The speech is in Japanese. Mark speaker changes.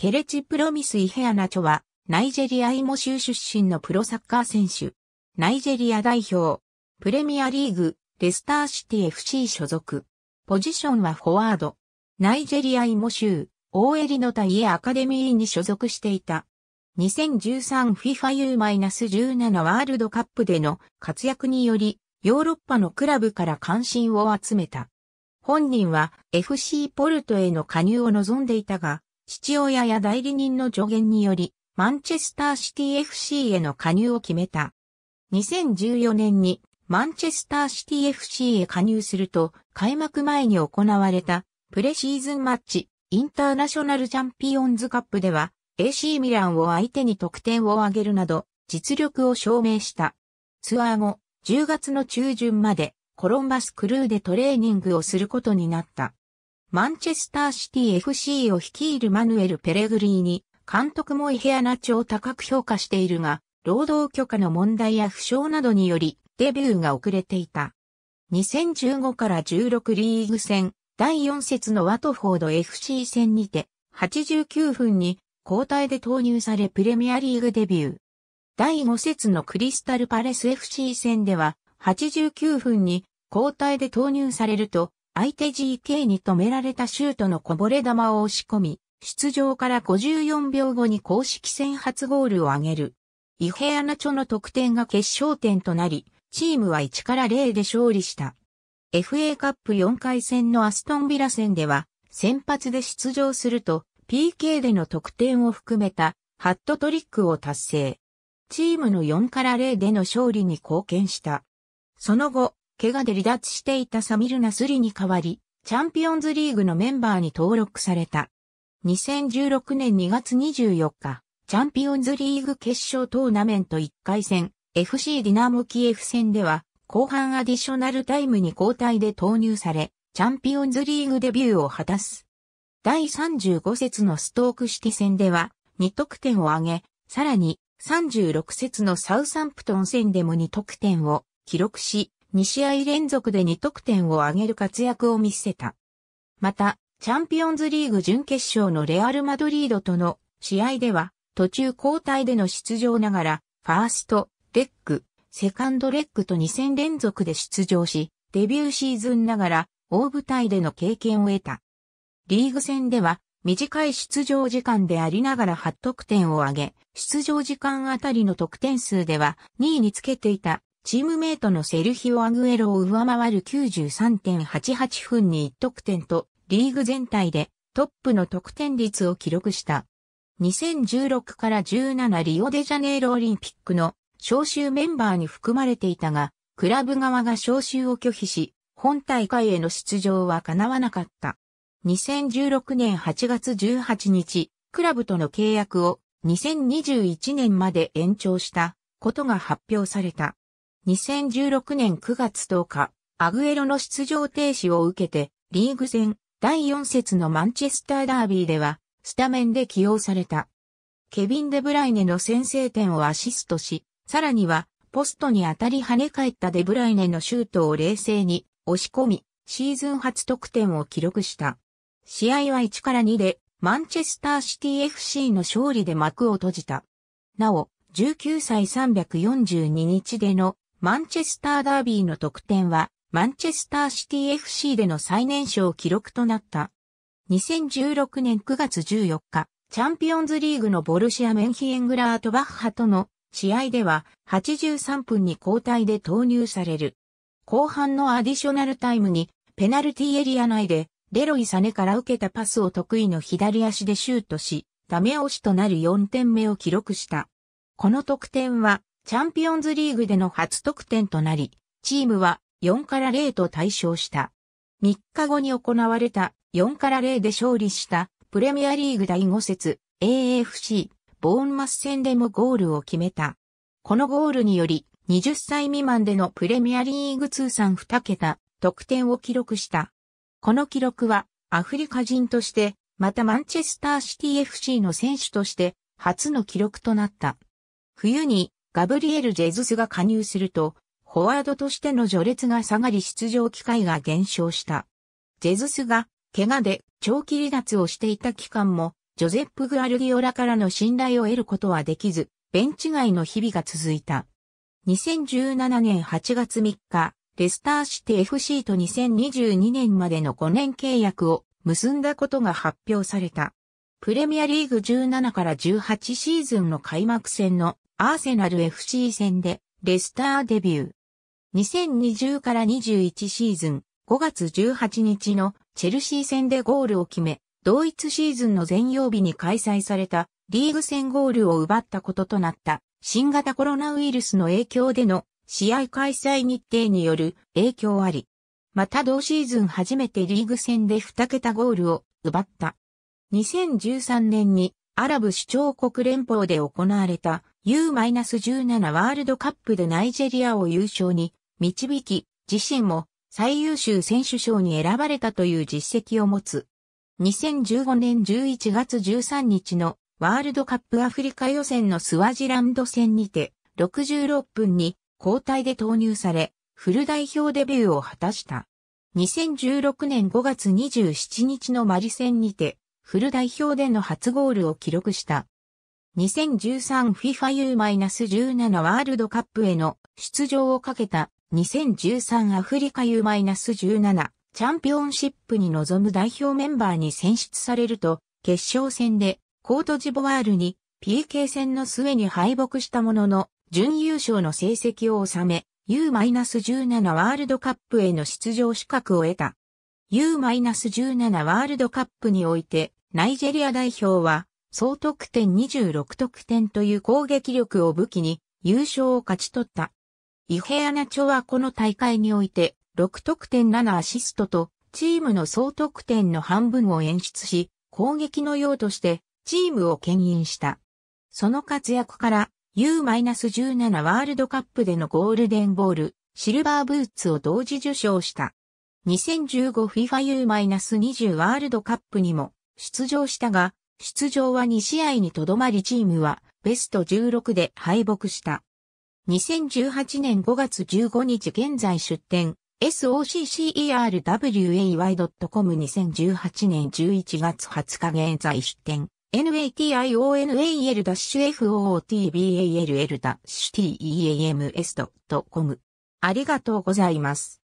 Speaker 1: ケレチ・プロミス・イヘアナチョは、ナイジェリアイモ州出身のプロサッカー選手。ナイジェリア代表。プレミアリーグ、レスターシティ FC 所属。ポジションはフォワード。ナイジェリアイモ州、大エリノタイエアカデミーに所属していた。2013FIFA U-17 ワールドカップでの活躍により、ヨーロッパのクラブから関心を集めた。本人は FC ポルトへの加入を望んでいたが、父親や代理人の助言により、マンチェスターシティ FC への加入を決めた。2014年にマンチェスターシティ FC へ加入すると、開幕前に行われたプレシーズンマッチ、インターナショナルチャンピオンズカップでは、AC ミランを相手に得点を挙げるなど、実力を証明した。ツアー後、10月の中旬まで、コロンバスクルーでトレーニングをすることになった。マンチェスターシティ FC を率いるマヌエル・ペレグリーニ、監督もイヘアナチを高く評価しているが、労働許可の問題や負傷などにより、デビューが遅れていた。2015から16リーグ戦、第4節のワトフォード FC 戦にて、89分に交代で投入されプレミアリーグデビュー。第5節のクリスタルパレス FC 戦では、89分に交代で投入されると、相手 GK に止められたシュートのこぼれ球を押し込み、出場から54秒後に公式戦初ゴールを挙げる。イヘアナチョの得点が決勝点となり、チームは1から0で勝利した。FA カップ4回戦のアストンビラ戦では、先発で出場すると、PK での得点を含めたハットトリックを達成。チームの4から0での勝利に貢献した。その後、怪我で離脱していたサミルナスリに代わり、チャンピオンズリーグのメンバーに登録された。2016年2月24日、チャンピオンズリーグ決勝トーナメント1回戦、FC ディナモキエフ戦では、後半アディショナルタイムに交代で投入され、チャンピオンズリーグデビューを果たす。第35節のストークシティ戦では、2得点を挙げ、さらに36節のサウサンプトン戦でも2得点を記録し、2試合連続で2得点を挙げる活躍を見せた。また、チャンピオンズリーグ準決勝のレアル・マドリードとの試合では、途中交代での出場ながら、ファースト、レッグ、セカンドレッグと2戦連続で出場し、デビューシーズンながら、大舞台での経験を得た。リーグ戦では、短い出場時間でありながら8得点を挙げ、出場時間あたりの得点数では2位につけていたチームメイトのセルヒオ・アグエロを上回る93.88分に1得点と、リーグ全体でトップの得点率を記録した。2016から17リオデジャネイロオリンピックの招集メンバーに含まれていたが、クラブ側が招集を拒否し、本大会への出場は叶わなかった。2016年8月18日、クラブとの契約を2021年まで延長したことが発表された。2016年9月10日、アグエロの出場停止を受けて、リーグ戦第4節のマンチェスターダービーでは、スタメンで起用された。ケビン・デブライネの先制点をアシストし、さらには、ポストに当たり跳ね返ったデブライネのシュートを冷静に押し込み、シーズン初得点を記録した。試合は1から2で、マンチェスターシティ FC の勝利で幕を閉じた。なお、19歳342日でのマンチェスターダービーの得点は、マンチェスターシティ FC での最年少記録となった。2016年9月14日、チャンピオンズリーグのボルシア・メンヒエングラートバッハとの試合では83分に交代で投入される。後半のアディショナルタイムにペナルティエリア内でレロイ・サネから受けたパスを得意の左足でシュートし、ダメ押しとなる4点目を記録した。この得点はチャンピオンズリーグでの初得点となり、チームは4から0と対象した。3日後に行われた4から0で勝利したプレミアリーグ第5節 AFC ボーンマス戦でもゴールを決めた。このゴールにより20歳未満でのプレミアリーグ通算2桁得点を記録した。この記録はアフリカ人として、またマンチェスターシティ FC の選手として初の記録となった。冬にガブリエル・ジェズスが加入すると、フォワードとしての序列が下がり出場機会が減少した。ジェズスが怪我で長期離脱をしていた期間も、ジョゼップ・グアルディオラからの信頼を得ることはできず、ベンチ外の日々が続いた。2017年8月3日、レスターシティ FC と2022年までの5年契約を結んだことが発表された。プレミアリーグ17から18シーズンの開幕戦のアーセナル FC 戦でレスターデビュー。2020から21シーズン5月18日のチェルシー戦でゴールを決め、同一シーズンの前曜日に開催されたリーグ戦ゴールを奪ったこととなった新型コロナウイルスの影響での試合開催日程による影響あり。また同シーズン初めてリーグ戦で2桁ゴールを奪った。2013年にアラブ首長国連邦で行われた U-17 ワールドカップでナイジェリアを優勝に導き、自身も最優秀選手賞に選ばれたという実績を持つ。2015年11月13日のワールドカップアフリカ予選のスワジランド戦にて66分に交代で投入され、フル代表デビューを果たした。2016年5月27日のマリ戦にてフル代表での初ゴールを記録した。2013FIFA U-17 ワールドカップへの出場をかけた2013アフリカ U-17 チャンピオンシップに臨む代表メンバーに選出されると、決勝戦でコートジボワールに PK 戦の末に敗北したものの、準優勝の成績を収め、U-17 ワールドカップへの出場資格を得た。U-17 ワールドカップにおいて、ナイジェリア代表は、総得点26得点という攻撃力を武器に優勝を勝ち取った。イヘアナチョはこの大会において6得点7アシストとチームの総得点の半分を演出し、攻撃の用としてチームを牽引した。その活躍から U-17 ワールドカップでのゴールデンボール、シルバーブーツを同時受賞した。2015FIFA U-20 ワールドカップにも出場したが、出場は2試合にとどまりチームはベスト16で敗北した。2018年5月15日現在出展、SOCCERWAY.com 2018年11月20日現在出展、NATIONAL-FOOTBALL-TEAMS.com ありがとうございます。